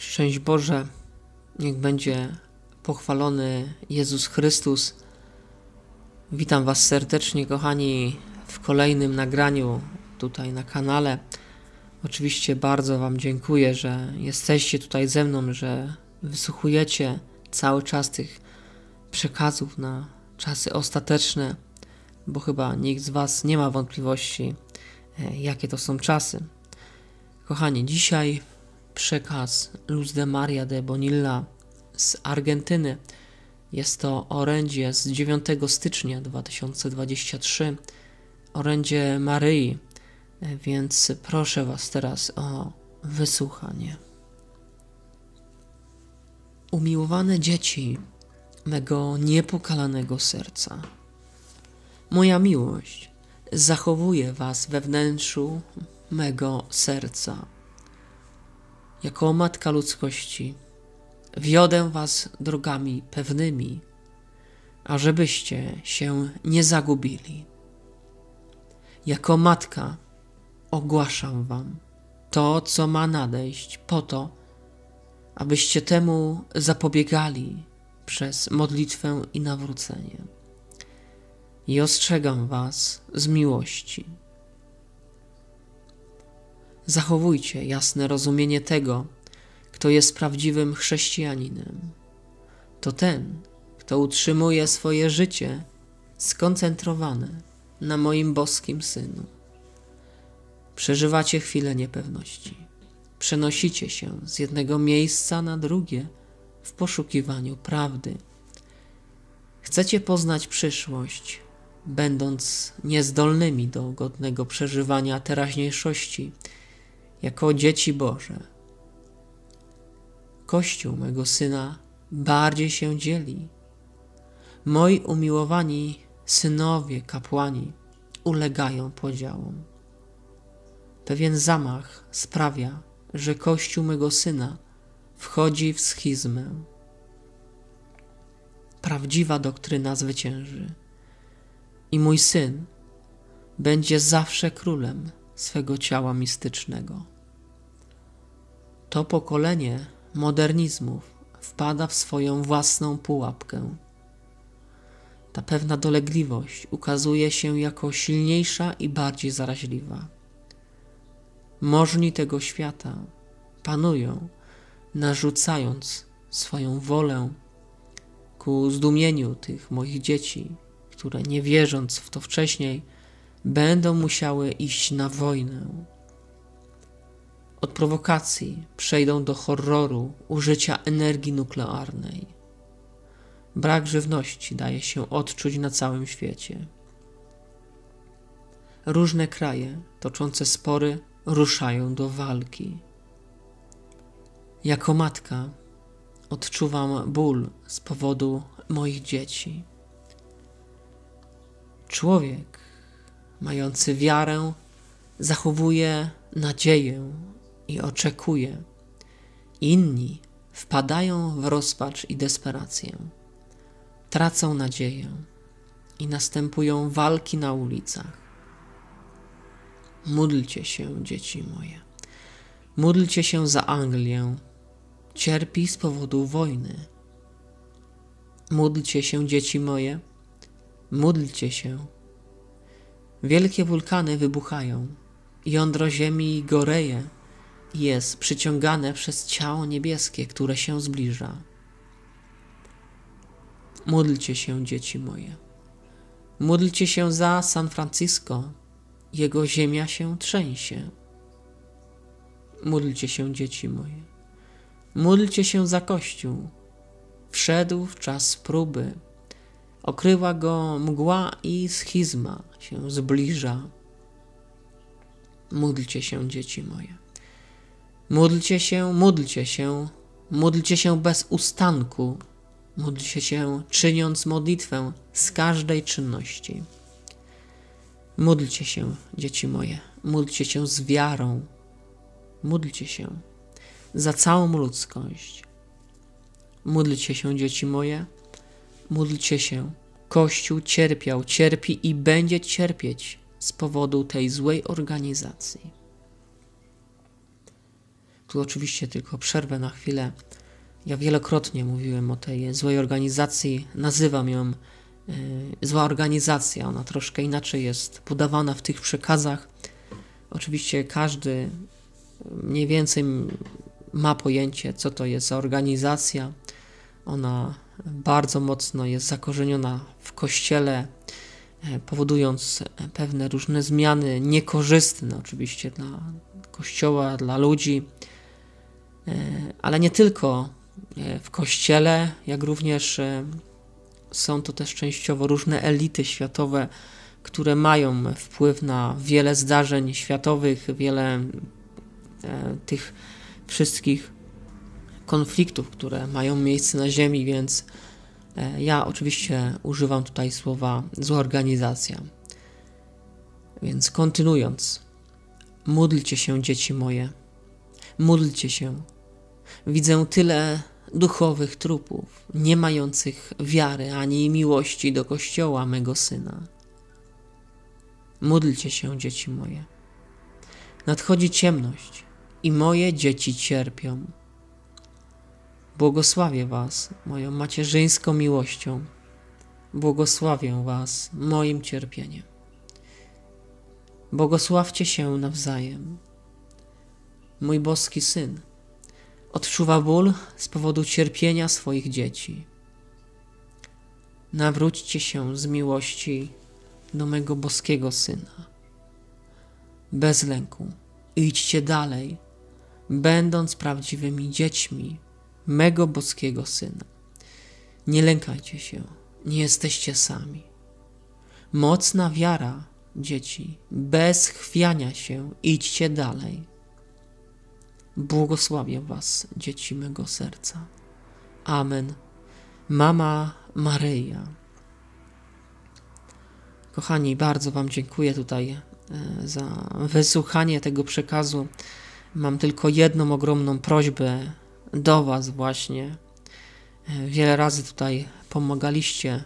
Szczęść Boże, niech będzie pochwalony Jezus Chrystus. Witam Was serdecznie, kochani, w kolejnym nagraniu tutaj na kanale. Oczywiście bardzo Wam dziękuję, że jesteście tutaj ze mną, że wysłuchujecie cały czas tych przekazów na czasy ostateczne, bo chyba nikt z Was nie ma wątpliwości, e, jakie to są czasy. Kochani, dzisiaj przekaz Luz de Maria de Bonilla z Argentyny. Jest to orędzie z 9 stycznia 2023, orędzie Maryi, więc proszę Was teraz o wysłuchanie. Umiłowane dzieci mego niepokalanego serca, moja miłość zachowuje Was we wnętrzu mego serca jako matka ludzkości, wiodę was drogami pewnymi, ażebyście się nie zagubili. Jako matka ogłaszam wam to, co ma nadejść, po to, abyście temu zapobiegali przez modlitwę i nawrócenie. I ostrzegam was z miłości Zachowujcie jasne rozumienie tego, kto jest prawdziwym chrześcijaninem. To ten, kto utrzymuje swoje życie skoncentrowane na moim boskim synu. Przeżywacie chwilę niepewności. Przenosicie się z jednego miejsca na drugie w poszukiwaniu prawdy. Chcecie poznać przyszłość, będąc niezdolnymi do godnego przeżywania teraźniejszości jako dzieci Boże. Kościół mego syna bardziej się dzieli. Moi umiłowani synowie, kapłani ulegają podziałom. Pewien zamach sprawia, że Kościół mego syna wchodzi w schizmę. Prawdziwa doktryna zwycięży i mój syn będzie zawsze królem swego ciała mistycznego. To pokolenie modernizmów wpada w swoją własną pułapkę. Ta pewna dolegliwość ukazuje się jako silniejsza i bardziej zaraźliwa. Możni tego świata panują, narzucając swoją wolę ku zdumieniu tych moich dzieci, które nie wierząc w to wcześniej, będą musiały iść na wojnę. Od prowokacji przejdą do horroru użycia energii nuklearnej. Brak żywności daje się odczuć na całym świecie. Różne kraje toczące spory ruszają do walki. Jako matka odczuwam ból z powodu moich dzieci. Człowiek mający wiarę, zachowuje nadzieję i oczekuje. Inni wpadają w rozpacz i desperację, tracą nadzieję i następują walki na ulicach. Módlcie się, dzieci moje. Módlcie się za Anglię. Cierpi z powodu wojny. Módlcie się, dzieci moje. Módlcie się Wielkie wulkany wybuchają, jądro ziemi goreje i jest przyciągane przez ciało niebieskie, które się zbliża. Módlcie się, dzieci moje. Módlcie się za San Francisco. Jego ziemia się trzęsie. Módlcie się, dzieci moje. Módlcie się za Kościół. Wszedł w czas próby Okryła go mgła i schizma się zbliża. Módlcie się, dzieci moje. Módlcie się, módlcie się, módlcie się bez ustanku. Módlcie się, czyniąc modlitwę z każdej czynności. Módlcie się, dzieci moje, módlcie się z wiarą. Módlcie się za całą ludzkość. Módlcie się, dzieci moje, Módlcie się. Kościół cierpiał, cierpi i będzie cierpieć z powodu tej złej organizacji. Tu oczywiście tylko przerwę na chwilę. Ja wielokrotnie mówiłem o tej złej organizacji, nazywam ją y, zła organizacja. Ona troszkę inaczej jest podawana w tych przekazach. Oczywiście każdy mniej więcej ma pojęcie, co to jest za organizacja. Ona bardzo mocno jest zakorzeniona w kościele, e, powodując pewne różne zmiany niekorzystne oczywiście dla kościoła, dla ludzi, e, ale nie tylko e, w kościele, jak również są to też częściowo różne elity światowe, które mają wpływ na wiele zdarzeń światowych, wiele tych wszystkich konfliktów, które mają miejsce na Ziemi, więc e, ja oczywiście używam tutaj słowa zła organizacja. Więc kontynuując, módlcie się, dzieci moje, módlcie się. Widzę tyle duchowych trupów, nie mających wiary ani miłości do Kościoła mego Syna. Módlcie się, dzieci moje. Nadchodzi ciemność i moje dzieci cierpią. Błogosławię Was moją macierzyńską miłością. Błogosławię Was moim cierpieniem. Błogosławcie się nawzajem. Mój boski syn odczuwa ból z powodu cierpienia swoich dzieci. Nawróćcie się z miłości do mego boskiego syna. Bez lęku idźcie dalej będąc prawdziwymi dziećmi mego boskiego Syna. Nie lękajcie się, nie jesteście sami. Mocna wiara, dzieci, bez chwiania się, idźcie dalej. Błogosławię Was, dzieci mego serca. Amen. Mama Maryja. Kochani, bardzo Wam dziękuję tutaj e, za wysłuchanie tego przekazu. Mam tylko jedną ogromną prośbę do Was, właśnie. Wiele razy tutaj pomagaliście e,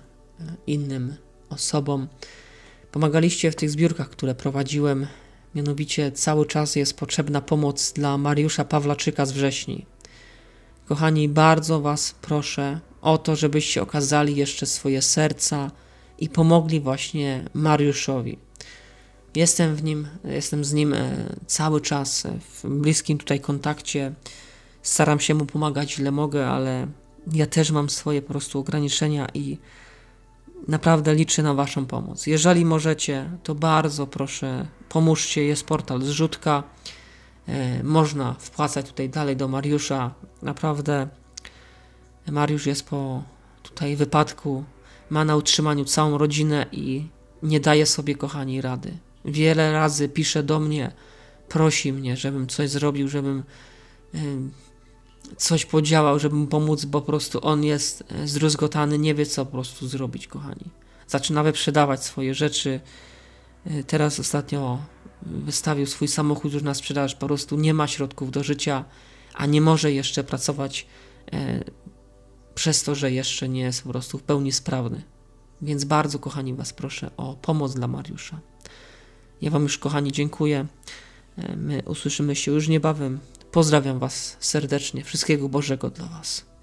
innym osobom. Pomagaliście w tych zbiórkach, które prowadziłem. Mianowicie cały czas jest potrzebna pomoc dla Mariusza Pawlaczyka z wrześni. Kochani, bardzo Was proszę o to, żebyście okazali jeszcze swoje serca i pomogli właśnie Mariuszowi. Jestem w nim, jestem z nim e, cały czas w bliskim tutaj kontakcie. Staram się mu pomagać ile mogę, ale ja też mam swoje po prostu ograniczenia i naprawdę liczę na Waszą pomoc. Jeżeli możecie, to bardzo proszę, pomóżcie. Jest portal zrzutka. E, można wpłacać tutaj dalej do Mariusza. Naprawdę Mariusz jest po tutaj wypadku, ma na utrzymaniu całą rodzinę i nie daje sobie, kochani, rady. Wiele razy pisze do mnie, prosi mnie, żebym coś zrobił, żebym coś podziałał, żeby mu pomóc, bo po prostu on jest e, zdruzgotany, nie wie co po prostu zrobić, kochani. Zaczyna wyprzedawać swoje rzeczy. E, teraz ostatnio wystawił swój samochód już na sprzedaż, po prostu nie ma środków do życia, a nie może jeszcze pracować e, przez to, że jeszcze nie jest po prostu w pełni sprawny. Więc bardzo, kochani, Was proszę o pomoc dla Mariusza. Ja Wam już, kochani, dziękuję. E, my usłyszymy się już niebawem. Pozdrawiam Was serdecznie. Wszystkiego Bożego dla Was.